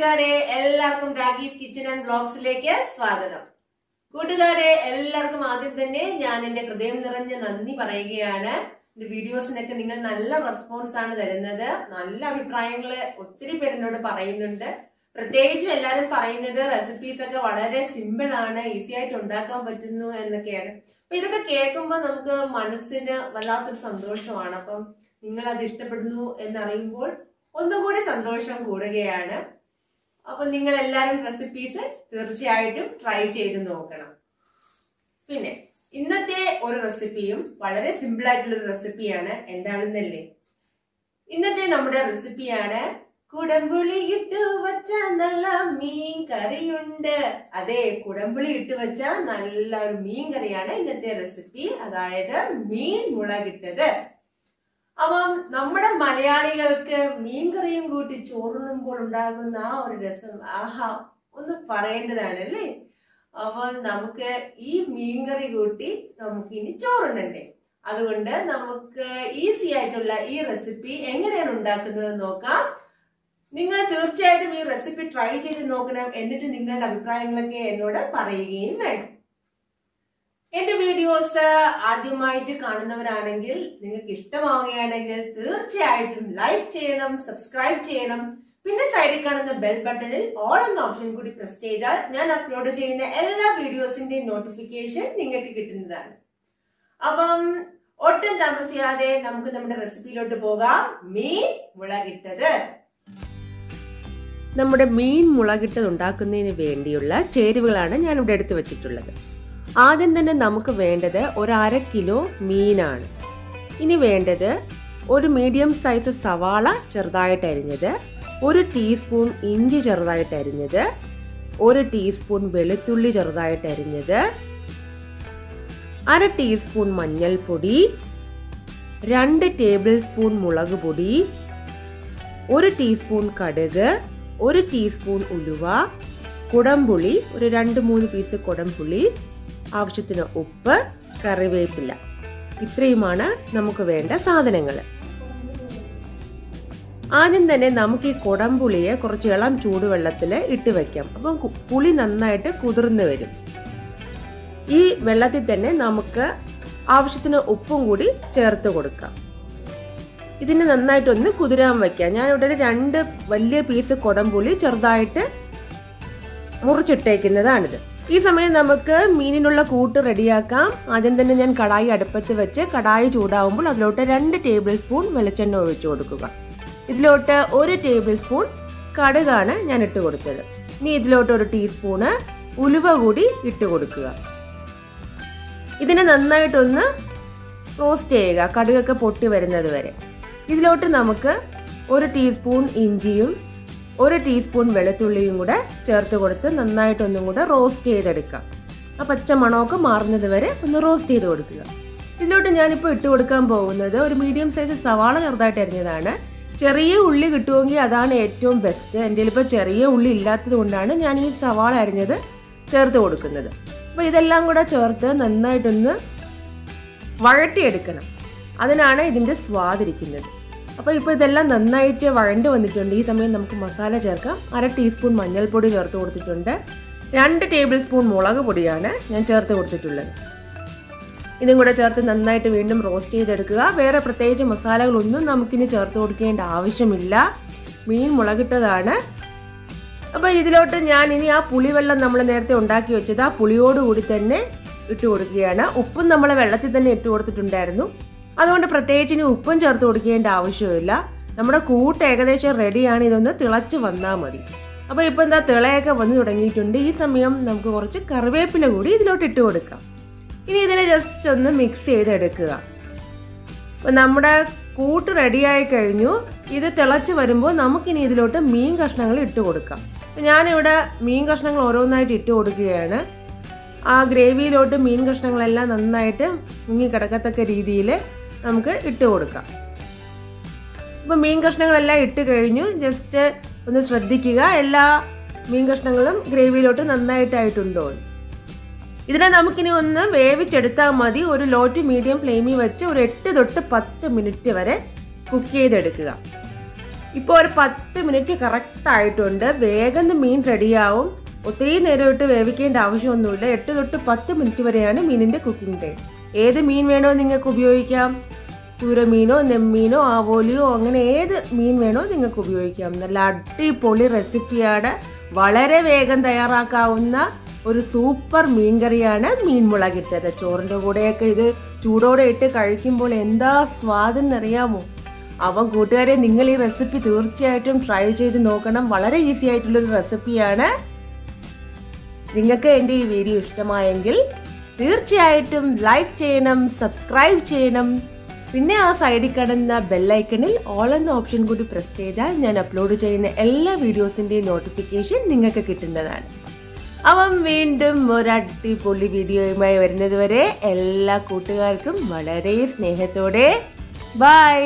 കൂട്ടുകാരെ എല്ലാവർക്കും രാഗീസ് kitchen and ബ്ലോഗ്സിലേക്ക് സ്വാഗതം. കൂട്ടുകാരെ എല്ലാവർക്കും ആദ്യം തന്നെ ഞാൻ എന്റെ ഹൃദയം നിറഞ്ഞ നന്ദി പറയുകയാണ്. എന്റെ വീഡിയോസിനൊക്കെ നിങ്ങൾ നല്ല റെസ്പോൺസ് ആണ് തരുന്നത്. നല്ല അഭിപ്രായങ്ങൾ ഒത്തിരി പേര് പറയുന്നുണ്ട്. പ്രത്യേകിച്ചും എല്ലാവരും പറയുന്നത് റെസിപ്പീസ് ഒക്കെ വളരെ സിമ്പിൾ ആണ് ഈസി ആയിട്ട് ഉണ്ടാക്കാൻ പറ്റുന്നു എന്നൊക്കെയാണ്. അപ്പൊ ഇതൊക്കെ കേൾക്കുമ്പോൾ നമുക്ക് മനസ്സിന് വല്ലാത്തൊരു സന്തോഷമാണ്. അപ്പം നിങ്ങൾ അത് ഇഷ്ടപ്പെടുന്നു എന്നറിയുമ്പോൾ ഒന്നും കൂടി സന്തോഷം കൂടുകയാണ്. അപ്പൊ നിങ്ങൾ എല്ലാവരും റെസിപ്പീസ് തീർച്ചയായിട്ടും ട്രൈ ചെയ്ത് നോക്കണം. പിന്നെ ഇന്നത്തെ ഒരു റെസിപ്പിയും വളരെ സിമ്പിൾ ആയിട്ടുള്ള ഒരു റെസിപ്പിയാണ് എന്താണെന്നല്ലേ? ഇന്നത്തെ നമ്മുടെ റെസിപ്പിയാണ് കുടംപുളി ഇട്ട് വച്ച നല്ല മീൻ കറിയുണ്ട് അതെ കുടംപുളി ഇട്ട് വെച്ച നല്ല ഒരു മീൻ കറിയാണ് ഇന്നത്തെ റെസിപ്പി അതായത് മീൻ മുളകിട്ടത്. അപ്പം നമ്മുടെ മലയാളികൾക്ക് മീൻകറിയും കൂട്ടി ചോറുണ്ണുമ്പോൾ ഉണ്ടാകുന്ന ആ ഒരു രസം ആഹാ ഒന്ന് പറയേണ്ടതാണ് അല്ലേ? അപ്പോൾ നമുക്ക് ഈ മീൻകറി കൂട്ടി നമുക്ക് ഇനി ചോറുണ്ണണ്ടേ. അതുകൊണ്ട് നമുക്ക് ഈസി ആയിട്ടുള്ള ഈ റെസിപ്പി എങ്ങനെയാണ് ഉണ്ടാക്കുന്നത് നോക്കാം. നിങ്ങൾ തീർച്ചയായിട്ടും ഈ റെസിപ്പി ട്രൈ ചെയ്ത് നോക്കണം എന്നിട്ട് നിങ്ങളുടെ അഭിപ്രായങ്ങളൊക്കെ എന്നോട് പറയുകയും വേണം. എന്റെ വീഡിയോസ് ആദ്യമായിട്ട് കാണുന്നവരാണെങ്കിൽ നിങ്ങൾക്ക് ഇഷ്ടമാവുകയാണെങ്കിൽ തീർച്ചയായിട്ടും ലൈക്ക് ചെയ്യണം സബ്സ്ക്രൈബ് ചെയ്യണം. പിന്നെ സൈഡിൽ കാണുന്ന ബെൽ ബട്ടണിൽ ഓൾ എന്ന ഓപ്ഷൻ കൂടി പ്രസ് ചെയ്താൽ ഞാൻ അപ്ലോഡ് ചെയ്യുന്ന എല്ലാ വീഡിയോസിന്റെയും നോട്ടിഫിക്കേഷൻ നിങ്ങൾക്ക് കിട്ടുന്നതാണ്. അപ്പം ഒട്ടും താമസിയാതെ നമുക്ക് നമ്മുടെ റെസിപ്പിയിലോട്ട് പോകാം. മീൻ മുളകിട്ടത്. നമ്മുടെ മീൻ മുളകിട്ടത് ഉണ്ടാക്കുന്നതിന് വേണ്ടിയുള്ള ചേരുവകളാണ് ഞാൻ ഇവിടെ എടുത്തു വെച്ചിട്ടുള്ളത്. ആദ്യം തന്നെ നമുക്ക് വേണ്ടത് ഒരു അര കിലോ മീനാണ്. ഇനി വേണ്ടത് ഒരു മീഡിയം സൈസ് സവാള ചെറുതായിട്ട് അരിഞ്ഞത് ഒരു ടീസ്പൂൺ ഇഞ്ചി ചെറുതായിട്ട് അരിഞ്ഞത് ഒരു ടീസ്പൂൺ വെളുത്തുള്ളി ചെറുതായിട്ട് അരിഞ്ഞത് അര ടീസ്പൂൺ മഞ്ഞൾപ്പൊടി രണ്ട് ടേബിൾ സ്പൂൺ മുളക് പൊടി ഒരു ടീസ്പൂൺ കടുക് ഒരു ടീസ്പൂൺ ഉലുവ കുടംപുളി ഒരു രണ്ട് മൂന്ന് പീസ് കുടംപുളി ആവശ്യത്തിന് ഉപ്പ് കറിവേപ്പില. ഇത്രയുമാണ് നമുക്ക് വേണ്ട സാധനങ്ങൾ. ആദ്യം തന്നെ നമുക്ക് ഈ കുടംപുളിയെ കുറച്ച് ഇളം ചൂടുവെള്ളത്തിൽ ഇട്ട് വയ്ക്കാം അപ്പം പുളി നന്നായിട്ട് കുതിർന്ന് വരും. ഈ വെള്ളത്തിൽ തന്നെ നമുക്ക് ആവശ്യത്തിന് ഉപ്പും കൂടി ചേർത്ത് കൊടുക്കാം. ഇതിന് നന്നായിട്ടൊന്ന് കുതിരാൻ വയ്ക്കാം ഞാൻ ഇവിടെ രണ്ട് വലിയ പീസ് കുടംപുളി ചെറുതായിട്ട് മുറിച്ചിട്ടേക്കുന്നതാണിത്. ഈ സമയം നമുക്ക് മീനിനുള്ള കൂട്ട് റെഡിയാക്കാം. ആദ്യം തന്നെ ഞാൻ കടായി അടുപ്പത്ത് വെച്ച് കടായി ചൂടാവുമ്പോൾ അതിലോട്ട് രണ്ട് ടേബിൾ സ്പൂൺ വെളിച്ചെണ്ണ ഒഴിച്ചു കൊടുക്കുക. ഇതിലോട്ട് ഒരു ടേബിൾ സ്പൂൺ കടുകാണ് ഞാൻ ഇട്ട് കൊടുത്തത്. ഇനി ഇതിലോട്ട് ഒരു ടീസ്പൂണ് ഉലുവ കൂടി ഇട്ട് കൊടുക്കുക. ഇതിനെ നന്നായിട്ടൊന്ന് റോസ്റ്റ് ചെയ്യുക. കടുകൊക്കെ പൊട്ടി വരുന്നത് വരെ. ഇതിലോട്ട് നമുക്ക് ഒരു ടീസ്പൂൺ ഇഞ്ചിയും ഒരു ടീസ്പൂൺ വെളുത്തുള്ളിയും കൂടെ ചേർത്ത് കൊടുത്ത് നന്നായിട്ടൊന്നും കൂടെ റോസ്റ്റ് ചെയ്തെടുക്കാം ആ പച്ച മണമൊക്കെ മാറുന്നത് വരെ ഒന്ന് റോസ്റ്റ് ചെയ്ത് കൊടുക്കുക. ഇതിലോട്ട് ഞാനിപ്പോൾ ഇട്ട് കൊടുക്കാൻ പോകുന്നത് ഒരു മീഡിയം സൈസ് സവാള ചെറുതായിട്ട് അരിഞ്ഞതാണ്. ചെറിയ ഉള്ളി കിട്ടുമെങ്കിൽ അതാണ് ഏറ്റവും ബെസ്റ്റ് എന്റെ ഇപ്പോൾ ചെറിയ ഉള്ളി ഇല്ലാത്തത് കൊണ്ടാണ് ഞാൻ ഈ സവാള അരിഞ്ഞത് ചേർത്ത് കൊടുക്കുന്നത്. അപ്പോൾ ഇതെല്ലാം കൂടെ ചേർത്ത് നന്നായിട്ടൊന്ന് വഴട്ടിയെടുക്കണം. അതിനാണ് ഇതിന്റെ സ്വാദിരിക്കുന്നത് അപ്പോൾ ഇപ്പോൾ ഇതെല്ലാം നന്നായിട്ട് വഴണ്ട് വന്നിട്ടുണ്ട്. ഈ സമയം നമുക്ക് മസാല ചേർക്കാം. അര ടീസ്പൂൺ മഞ്ഞൾപ്പൊടി ചേർത്ത് കൊടുത്തിട്ടുണ്ട്. രണ്ട് ടേബിൾ സ്പൂൺ മുളക് പൊടിയാണ് ഞാൻ ചേർത്ത് കൊടുത്തിട്ടുള്ളത്. ഇതും കൂടെ ചേർത്ത് നന്നായിട്ട് വീണ്ടും റോസ്റ്റ് ചെയ്തെടുക്കുക. വേറെ പ്രത്യേകിച്ച് മസാലകളൊന്നും നമുക്കിനി ചേർത്ത് കൊടുക്കേണ്ട ആവശ്യമില്ല. മീൻ മുളകിട്ടതാണ്. അപ്പോൾ ഇതിലോട്ട് ഞാൻ ഇനി ആ പുളിവെള്ളം നമ്മൾ നേരത്തെ ഉണ്ടാക്കി വെച്ചത് ആ പുളിയോടുകൂടി തന്നെ ഇട്ട് കൊടുക്കുകയാണ്. ഉപ്പും നമ്മൾ വെള്ളത്തിൽ തന്നെ ഇട്ട് കൊടുത്തിട്ടുണ്ടായിരുന്നു. അതുകൊണ്ട് പ്രത്യേകിച്ച് ഇനി ഉപ്പും ചേർത്ത് കൊടുക്കേണ്ട ആവശ്യമില്ല നമ്മുടെ കൂട്ട് ഏകദേശം റെഡിയാണ് ഇതൊന്ന് തിളച്ച് വന്നാൽ മതി. അപ്പോൾ ഇപ്പോൾ എന്താ തിളയൊക്കെ വന്നു തുടങ്ങിയിട്ടുണ്ട്. ഈ സമയം നമുക്ക് കുറച്ച് കറിവേപ്പില കൂടി ഇതിലോട്ട് ഇട്ട് കൊടുക്കാം. ഇനി ഇതിനെ ജസ്റ്റ് ഒന്ന് മിക്സ് ചെയ്തെടുക്കുക. അപ്പോൾ നമ്മുടെ കൂട്ട് റെഡിയായി കഴിഞ്ഞു. ഇത് തിളച്ച് വരുമ്പോൾ നമുക്കിനി ഇതിലോട്ട് മീൻ കഷ്ണങ്ങൾ ഇട്ട് കൊടുക്കാം. ഞാനിവിടെ മീൻ കഷ്ണങ്ങൾ ഓരോന്നായിട്ട് ഇട്ട് കൊടുക്കുകയാണ്. ആ ഗ്രേവിയിലോട്ട് മീൻ കഷ്ണങ്ങളെല്ലാം നന്നായിട്ട് മുങ്ങി കിടക്കത്തക്ക രീതിയിൽ നമുക്ക് ഇട്ട് കൊടുക്കാം. ഇപ്പോൾ മീൻ കഷ്ണങ്ങളെല്ലാം ഇട്ട് കഴിഞ്ഞു. ജസ്റ്റ് ഒന്ന് ശ്രദ്ധിക്കുക. എല്ലാ മീൻ കഷ്ണങ്ങളും ഗ്രേവിയിലോട്ട് നന്നായിട്ടായിട്ടുണ്ടോ. ഇതിനെ നമുക്കിനി ഒന്ന് വേവിച്ചെടുത്താൽ മതി. ഒരു ലോ ടു മീഡിയം ഫ്ലെയിമിൽ വെച്ച് ഒരു എട്ട് തൊട്ട് പത്ത് മിനിറ്റ് വരെ കുക്ക് ചെയ്തെടുക്കുക. ഇപ്പോൾ ഒരു പത്ത് മിനിറ്റ് കറക്റ്റായിട്ടുണ്ട് വേഗം മീൻ റെഡിയാവും. ഒത്തിരി നേരം ഇട്ട് വേവിക്കേണ്ട ആവശ്യമൊന്നുമില്ല. എട്ട് തൊട്ട് പത്ത് മിനിറ്റ് വരെയാണ് മീനിന്റെ കുക്കിംഗ് ടൈം ഏത് മീൻ വേണോ നിങ്ങൾക്ക് ഉപയോഗിക്കാം? ചൂരമീനോ നെമ്മീനോ ആവോലിയോ അങ്ങനെ ഏത് മീൻ വേണോ നിങ്ങൾക്ക് ഉപയോഗിക്കാം. നല്ല അടിപൊളി റെസിപ്പിയാണ്. വളരെ വേഗം തയ്യാറാക്കാവുന്ന ഒരു സൂപ്പർ മീൻ കറിയാണ് മീൻ മുളകിട്ടത് ചോറിന്റെ കൂടെയൊക്കെ ഇത് ചൂടോടെ ഇട്ട് കഴിക്കുമ്പോൾ എന്താ സ്വാദെന്നറിയാമോ അവൻ കൂട്ടുകാരെ നിങ്ങൾ ഈ റെസിപ്പി തീർച്ചയായിട്ടും ട്രൈ ചെയ്ത് നോക്കണം. വളരെ ഈസി ആയിട്ടുള്ളൊരു റെസിപ്പിയാണ്. നിങ്ങൾക്ക് എന്റെ ഈ വീഡിയോ ഇഷ്ടമായെങ്കിൽ തീർച്ചയായിട്ടും ലൈക്ക് ചെയ്യണം സബ്സ്ക്രൈബ് ചെയ്യണം. പിന്നെ ആ സൈഡിൽ കിടന്ന ബെല്ലൈക്കണിൽ ഓൾ എന്ന ഓപ്ഷൻ കൂടി പ്രസ് ചെയ്താൽ ഞാൻ അപ്ലോഡ് ചെയ്യുന്ന എല്ലാ വീഡിയോസിന്റെയും നോട്ടിഫിക്കേഷൻ നിങ്ങൾക്ക് കിട്ടുന്നതാണ്. അവൻ വീണ്ടും ഒരു അടിപൊളി വീഡിയോയുമായി വരുന്നതുവരെ എല്ലാ കൂട്ടുകാർക്കും വളരെ സ്നേഹത്തോടെ. ബൈ